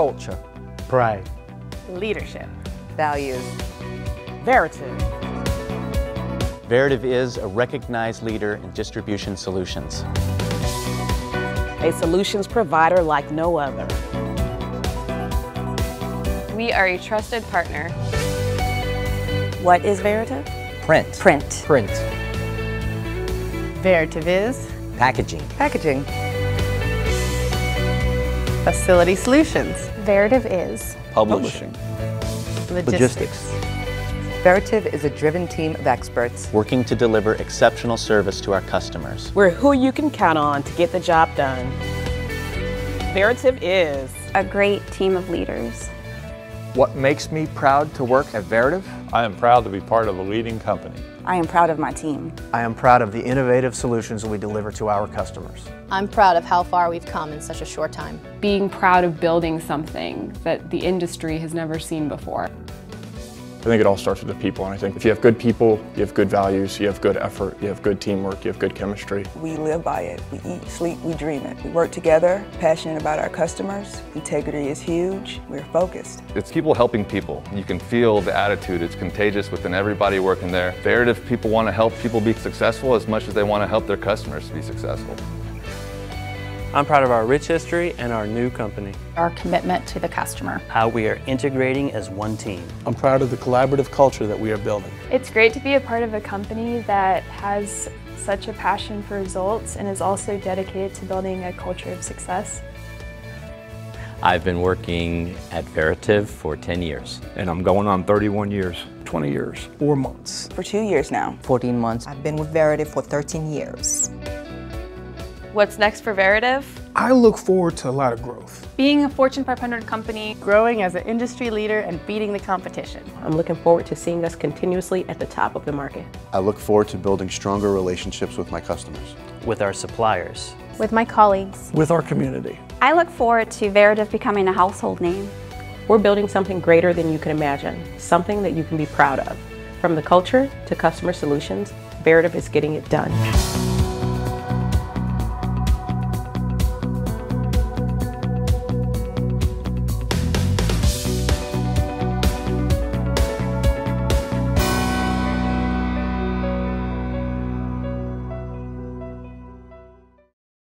Culture. Pride. Leadership. Values. Veritiv. Veritiv is a recognized leader in distribution solutions. A solutions provider like no other. We are a trusted partner. What is Veritiv? Print. Print. Print. Veritiv is Packaging. Packaging. Facility Solutions. Veritiv is Publishing. Logistics. Veritiv is a driven team of experts. Working to deliver exceptional service to our customers. We're who you can count on to get the job done. Veritiv is a great team of leaders. What makes me proud to work at Veritiv? I am proud to be part of a leading company. I am proud of my team. I am proud of the innovative solutions we deliver to our customers. I'm proud of how far we've come in such a short time. Being proud of building something that the industry has never seen before. I think it all starts with the people, and I think if you have good people, you have good values, you have good effort, you have good teamwork, you have good chemistry. We live by it. We eat, sleep, we dream it. We work together, passionate about our customers. Integrity is huge. We're focused. It's people helping people. You can feel the attitude. It's contagious within everybody working there. Veritiv people want to help people be successful as much as they want to help their customers be successful. I'm proud of our rich history and our new company. Our commitment to the customer. How we are integrating as one team. I'm proud of the collaborative culture that we are building. It's great to be a part of a company that has such a passion for results and is also dedicated to building a culture of success. I've been working at Veritiv for 10 years. And I'm going on 31 years. 20 years. Four months. For two years now. 14 months. I've been with Veritiv for 13 years. What's next for Veritiv? I look forward to a lot of growth. Being a Fortune 500 company, growing as an industry leader and beating the competition. I'm looking forward to seeing us continuously at the top of the market. I look forward to building stronger relationships with my customers. With our suppliers. With my colleagues. With our community. I look forward to Veritiv becoming a household name. We're building something greater than you can imagine, something that you can be proud of. From the culture to customer solutions, Veritiv is getting it done.